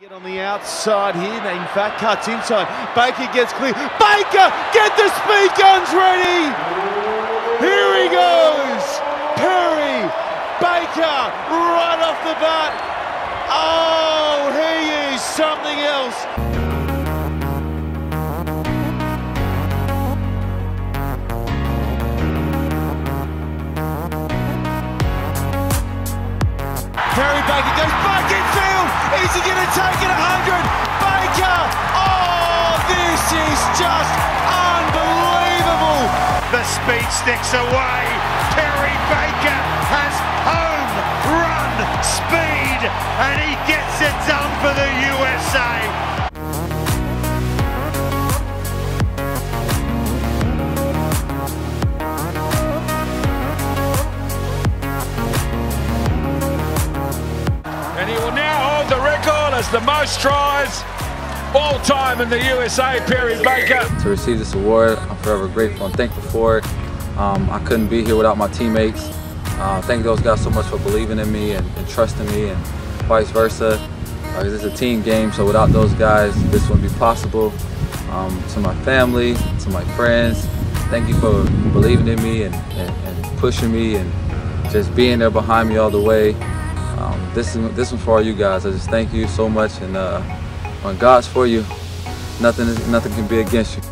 Get on the outside here, in fact cuts inside. Baker gets clear. Baker, get the speed guns ready! Here he goes! Perry, Baker, right off the bat. Oh, he is something else. Perry Baker goes back take it 100? Baker! Oh, this is just unbelievable. The speed sticks away. Perry Baker has home run speed and he gets it done for the USA. Hold the most tries all time in the USA, Perry Baker. To receive this award, I'm forever grateful and thankful for it. Um, I couldn't be here without my teammates. Uh, thank those guys so much for believing in me and, and trusting me and vice versa. Uh, it's a team game, so without those guys, this wouldn't be possible. Um, to my family, to my friends, thank you for believing in me and, and, and pushing me and just being there behind me all the way. This is this one for all you guys. I just thank you so much, and uh, when God's for you, nothing is, nothing can be against you.